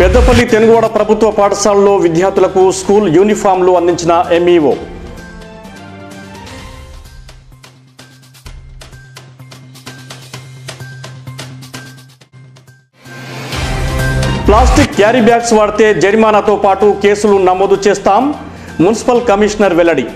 పెద్దపల్లి తెనుగోడ ప్రభుత్వ పాఠశాలలో విద్యార్థులకు స్కూల్ యూనిఫామ్లు అందించిన ఎంఈఓ ప్లాస్టిక్ క్యారీ బ్యాగ్స్ వాడితే జరిమానాతో పాటు కేసులు నమోదు చేస్తాం. మున్సిపల్ కమిషనర్ వెల్లడి.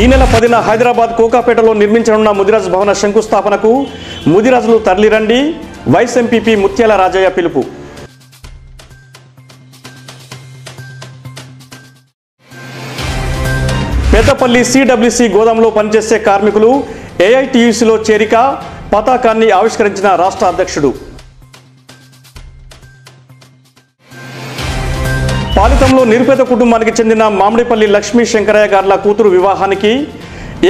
ఈ నెల పదిన హైదరాబాద్ కోకాపేటలో నిర్మించనున్న ముదిరాజ్ భవన శంకుస్థాపనకు ముదిరాజులు తరలిరండి. వైస్ ఎంపీపీ ముత్యాల రాజయ్య పిలుపు. పెద్దపల్లి సిడబ్ల్యూసి గోదాంలో పనిచేసే కార్మికులు ఏఐటియుసిలో చేరిక పతాకాన్ని ఆవిష్కరించిన రాష్ట్ర అధ్యక్షుడు. పాలితంలో నిరుపేద కుటుంబానికి చెందిన మామిడిపల్లి లక్ష్మీ శంకరయ్య గార్ల కూతురు వివాహానికి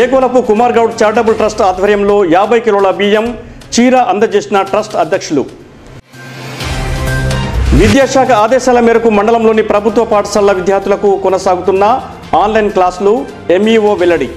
ఏగోలపు కుమార్ గౌడ్ చారిటబుల్ ట్రస్ట్ ఆధ్వర్యంలో యాభై కిలోల బియ్యం చీర అందజేసిన ట్రస్ట్ అధ్యక్షులు. విద్యాశాఖ ఆదేశాల మేరకు మండలంలోని ప్రభుత్వ పాఠశాలల విద్యార్థులకు కొనసాగుతున్న ఆన్లైన్ క్లాసులు ఎంఈఓ వెల్లడి.